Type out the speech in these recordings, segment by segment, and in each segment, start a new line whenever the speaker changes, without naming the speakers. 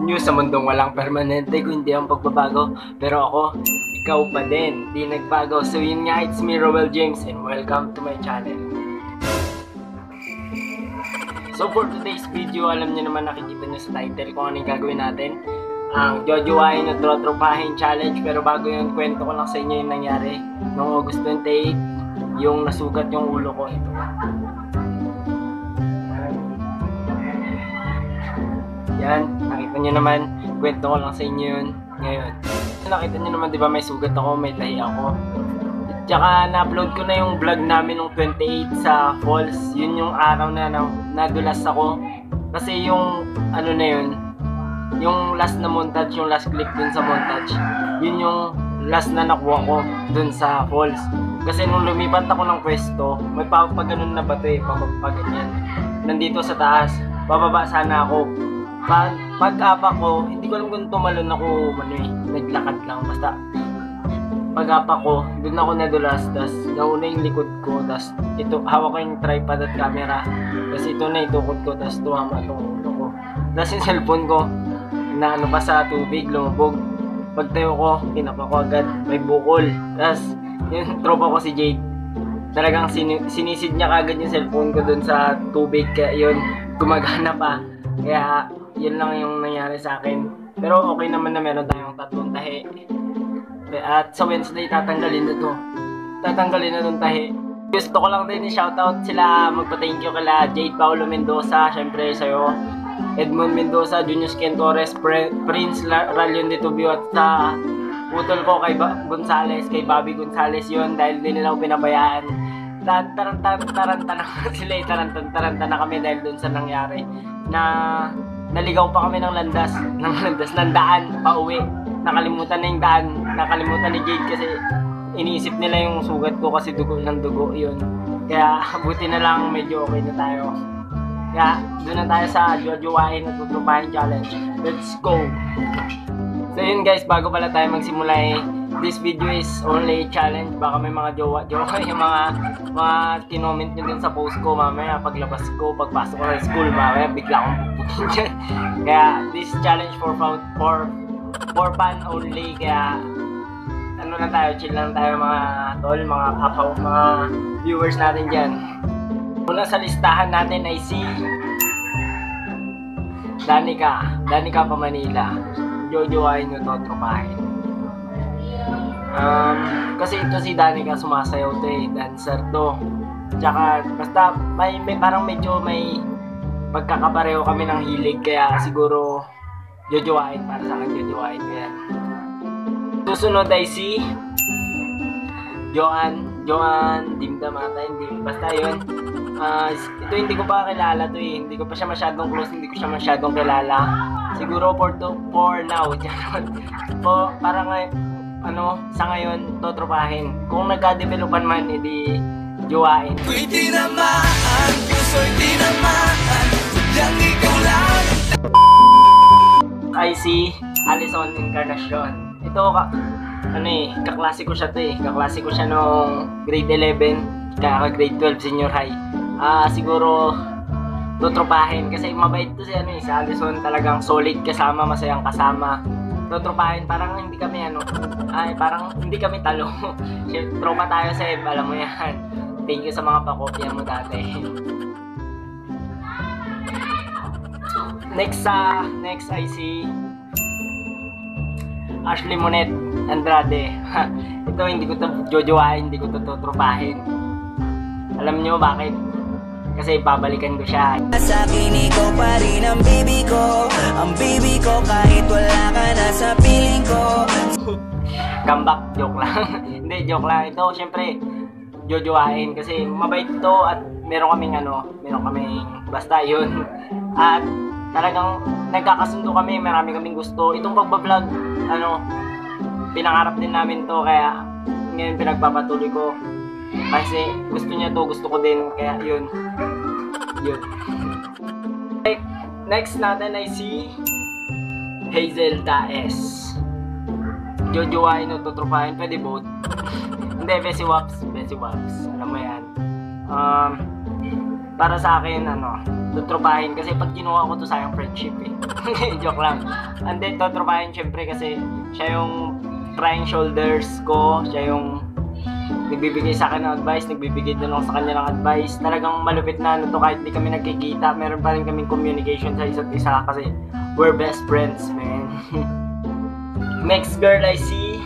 news sa mundong walang permanente kung hindi ang pagbabago. Pero ako, ikaw pa din, di nagbago. So yun nga, it's me, Roel James, and welcome to my channel. So for today's video, alam niyo naman nakikita niyo sa title kung ano yung gagawin natin. Ang jojowain na trotropahin challenge. Pero bago yun, kwento ko lang sa inyo yung nangyari. Noong August 28, yung nasugat yung ulo ko. Ito. Yan, nakita nyo naman, kwento ko lang sa inyo yun ngayon. Nakita nyo naman, di ba may sugat ako, may tahi ako. Tsaka na-upload ko na yung vlog namin nung 28 sa Falls. Yun yung araw na, na nadulas ako. Kasi yung ano na yun, yung last na montage, yung last clip dun sa montage, yun yung last na nakuha ko dun sa Falls. Kasi nung lumipat ako ng pwesto, may papaganon na bato eh, papaganyan. Nandito sa taas, bababa sana ako pag pag-apa ko, hindi ko alam kung tumalon ako, ano eh, naglakad lang. Basta, pag-apa ko, doon ako nadulas, tas nauna yung likod ko, tas ito, hawak ko yung tripod at camera, tas ito na itukod ko, tas tuwama itong ulo ko. Tas yung cellphone ko, na ano pa sa tubig, lumubog. Pagtayo ko, kinapa ko agad, may bukol. Tas, yung tropa ko si Jade, talagang sin- sinisid niya kagad yung cellphone ko doon sa tubig, kaya yun, gumagana pa. Kaya, yun lang yung nangyari sa akin. Pero okay naman na meron tayong tatlong tahi. At sa Wednesday, tatanggalin na to. Tatanggalin na tong tahi. Gusto ko lang din i-shoutout sila, magpa-thank you kala Jade Paulo Mendoza, syempre sa'yo. Edmond Mendoza, Junius Ken Torres, Prince Ralion de Tubio at sa putol ko kay ba- Gonzales, kay Bobby Gonzales yon dahil din nila ako pinabayaan. Tan taran taran taran taran sila eh, taran taran taran na kami dahil dun sa nangyari na naligaw pa kami ng landas, ng landas, ng daan pa. Nakalimutan na yung daan, nakalimutan ni Jade kasi iniisip nila yung sugat ko kasi dugo ng dugo yun. Kaya buti na lang medyo okay na tayo. Kaya doon na tayo sa jojowain at tutupahin challenge. Let's go! So yun guys, bago pala tayo magsimula eh, this video is only challenge. Baka may mga jowa, jowa yung mga mga kinoment nyo dun sa post ko mamaya paglabas ko, pagpasok ko sa school mamaya bigla akong pupukin dyan. Kaya this challenge for fun, for for fun only. Kaya ano lang tayo, chill lang tayo mga tol, mga kapaw, mga viewers natin dyan. Una sa listahan natin ay si Danica, Danica pa Manila. Jojoain nyo to, tropahin. Um, kasi ito si Danica sumasayaw to eh, dancer to. Tsaka, basta may, may parang medyo may pagkakapareho kami ng hilig kaya siguro jojoain para sa akin jojoain ko. Susunod ay si Joan, Joan Dimdam ata, hindi, basta yun. Ah, ito hindi ko pa kilala to eh. Hindi ko pa siya masyadong close, hindi ko siya masyadong kilala. Siguro for to, for now, po, para nga, ano, sa ngayon, totropahin. Kung nagka-developan man, edi jowain.
Ko'y tinamaan, puso'y tinamaan Sadyang ikaw lang
ay si Alison Encarnacion. Ito, ka, ano eh, kaklase ko siya to eh. Kaklase ko siya nung grade 11, kaya grade 12 senior high. Ah, siguro tutropahin kasi mabait to si ano eh, si Alison talagang solid kasama, masayang kasama. Tutropahin, parang hindi kami ano, ay parang hindi kami talo. Tropa tayo sa alam mo yan. Thank you sa mga pakopya mo dati. Next sa next ay si Ashley Monet Andrade. Ito hindi ko to jojoain, hindi ko to tutropahin. Alam nyo bakit? Kasi babalikan ko siya.
Sa akin ikaw pa rin ang baby ko Ang baby ko kahit wala ka na sa piling ko
Comeback, joke lang. hindi, joke lang. Ito, syempre, jojoain kasi mabait to at meron kaming ano, meron kaming basta yun. At talagang nagkakasundo kami, marami kaming gusto. Itong pagbablog, ano, pinangarap din namin to kaya ngayon pinagpapatuloy ko. Kasi gusto niya to, gusto ko din, kaya yun. Yun. Next natin ay si Hazel Daes. Jojoain o tutupahin, pwede both. Hindi, Bessie Waps. Bessie Waps. Alam mo yan. Um, para sa akin, ano, tutropahin. Kasi pag ginawa ko to, sayang friendship eh. Joke lang. And then, tutropahin syempre kasi siya yung trying shoulders ko, siya yung nagbibigay sa akin ng advice, nagbibigay din ako sa kanya ng advice. Talagang malupit na ano to kahit di kami nagkikita, meron pa rin kaming communication sa isa't isa kasi we're best friends, man. Next girl I see.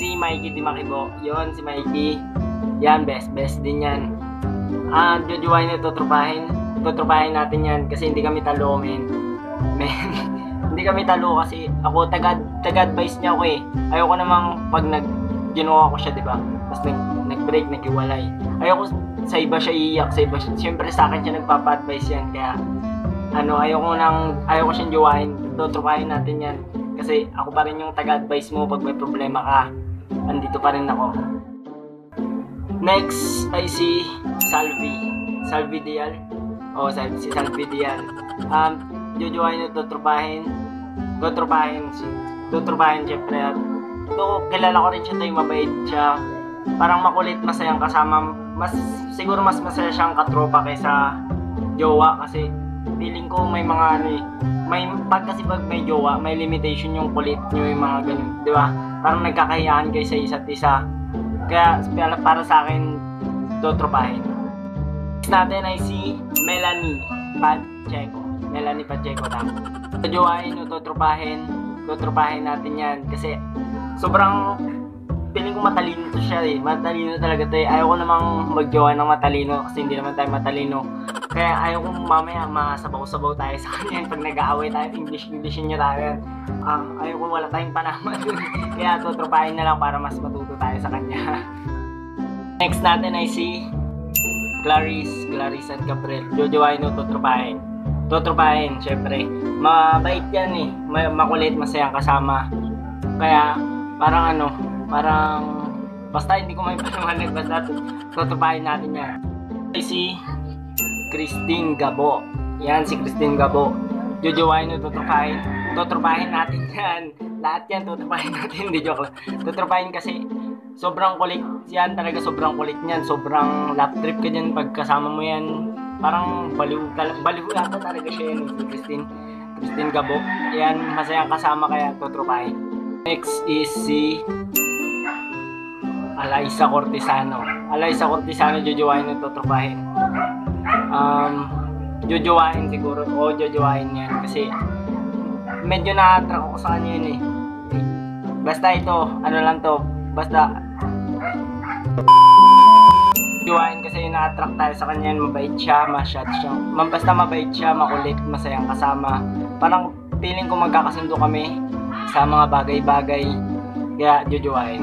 Si Mikey Di Makibo. Yun, si Mikey. Yan, best, best din yan. Ah, jojowain na tutrupahin. Tutrupahin natin yan kasi hindi kami talo, men. Men, hindi kami talo kasi ako taga taga advice niya ako eh. Ayoko namang pag nag ginawa ko siya, 'di ba? Tapos nag nag-break, naghiwalay. Ayoko sa iba siya iiyak, sa iba siya. Siyempre sa akin siya nagpapa-advise yan kaya ano, ayoko nang ayoko siyang jowain. Tutrupahin natin yan kasi ako pa rin yung taga-advise mo pag may problema ka. Andito pa rin ako. Next, I see Salvi. Salvi Dial. Oh, Sal- si Salvi Dial. Um, jojoain na tutropahin. Tutropahin. si- Tutropahin syempre. At to, kilala ko rin siya tayo mabait siya. Parang makulit, masayang kasama. Mas, siguro mas masaya siyang katropa kaysa jowa kasi feeling ko may mga ano eh, may pag kasi pag may jowa, may limitation yung kulit nyo yung mga ganun, di ba? Parang nagkakayaan kayo sa isa't isa. Kaya para, sa akin, tutropahin. Next natin ay si Melanie Pacheco. Melanie Pacheco tama. Jowain o tutropahin, tutropahin natin yan kasi sobrang feeling ko matalino to siya eh. Matalino talaga to eh. Ayaw ko namang magjowa ng matalino kasi hindi naman tayo matalino. Kaya ayaw ko mamaya masabaw-sabaw tayo sa kanya pag nag-aaway tayo, English-Englishin niya tayo. Ah, ayaw ko wala tayong panama dun. Kaya tutropahin na lang para mas matuto tayo sa kanya. Next natin ay si Clarice, Clarice at Gabriel. Jojowain o tutropahin. Tutropahin, syempre. Mabait yan eh. Ma- makulit, masayang kasama. Kaya, parang ano, parang, basta hindi ko may paliwanag, basta tutupahin natin yan. Ay si Christine Gabo. Yan, si Christine Gabo. Jojowain o tutupahin. Tutupahin natin yan. Lahat yan tutupahin natin, hindi joke lang. Tutupahin kasi sobrang kulit yan talaga sobrang kulit niyan sobrang lap trip ka dyan pag kasama mo yan parang baliw baliw yata talaga siya yan si Christine Christine Gabo. Yan masayang kasama kaya tutupahin next is si Alaisa Cortesano. Alaisa Cortesano jojowain na tutupahin um, jojowain siguro o jojowain yan kasi medyo na-attract ako sa kanya yun eh. Basta ito ano lang to basta Jowain kasi na-attract tayo sa kanya, mabait siya, masyad siya. Basta mabait siya, makulit, masayang kasama. Parang feeling ko magkakasundo kami sa mga bagay-bagay. Kaya jojowain.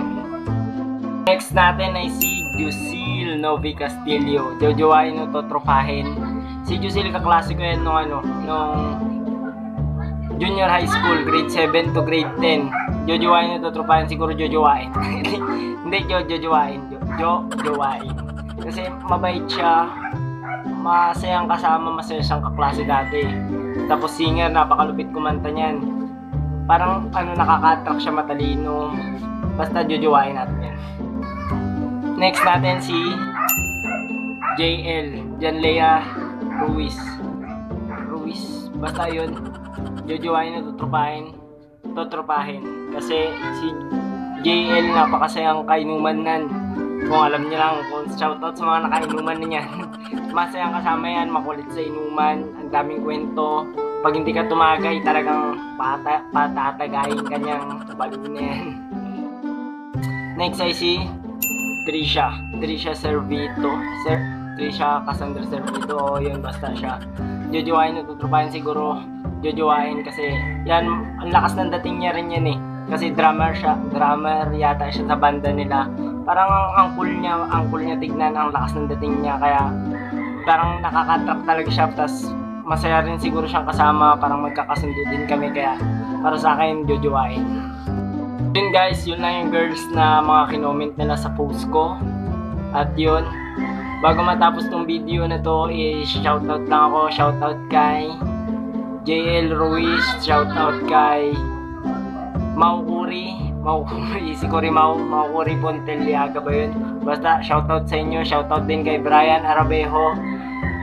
Next natin ay si Jusil Novi Castillo. Jojowain o totropahin. Si Jusil kaklase ko yan nung ano, nung junior high school, grade 7 to grade 10. Jojowain o totropahin, siguro jojowain. Hindi, jo, jojowain. Jo, jo, jojowain. Kasi mabait siya, masayang kasama, masaya siyang kaklase dati. Tapos singer, napakalupit kumanta niyan. Parang ano, nakaka-attract siya matalino. Basta jojowain natin yan. Next natin si JL, Janlea Ruiz. Ruiz, basta yun. Jojowain na tutropahin. Tutropahin. Kasi si JL napakasayang kainuman nan. Kung alam niyo lang, kung shoutout sa mga nakainuman niyan. Masayang kasama yan, makulit sa inuman, ang daming kwento. Pag hindi ka tumagay, talagang pata, patatagayin ka niyang baliw na yan. Next ay si Trisha. Trisha Servito. Sir, Trisha Cassandra Servito. O yun, basta siya. Jojowain, natutupayan siguro. Jojowain kasi yan, ang lakas ng dating niya rin yan eh. Kasi drummer siya, drummer yata siya sa banda nila. Parang ang, cool niya, ang cool niya tignan, ang lakas ng dating niya. Kaya parang nakaka-attract talaga siya. Tapos masaya rin siguro siyang kasama. Parang magkakasundo din kami. Kaya para sa akin, jojowain. Yun guys, yun lang yung girls na mga kinoment nila sa post ko. At yun, bago matapos tong video na to, i-shoutout lang ako. Shoutout kay JL Ruiz, shoutout kay Maukuri, Maukuri, si Cory Mau, Maukuri Ponteliaga ba yun? Basta, shoutout sa inyo, shoutout din kay Brian Arabejo,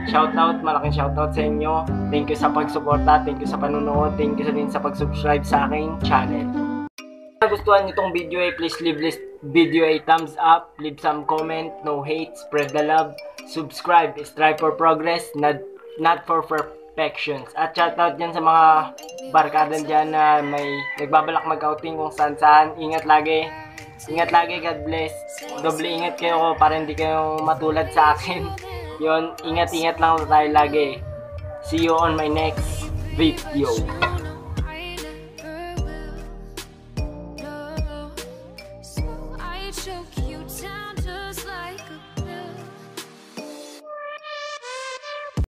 shoutout, malaking shoutout sa inyo. Thank you sa pagsuporta, thank you sa panunood, thank you din sa pag-subscribe sa aking channel. Kung nagustuhan niyo tong video ay please leave this video a thumbs up, leave some comment, no hate, spread the love, subscribe, strive for progress, not, not for perfections. At shoutout dyan sa mga barkada dyan na may nagbabalak mag-outing kung saan saan. Ingat lagi. Ingat lagi, God bless. Doble ingat kayo para hindi kayo matulad sa akin. Yon, ingat-ingat lang tayo lagi. See you on my next video.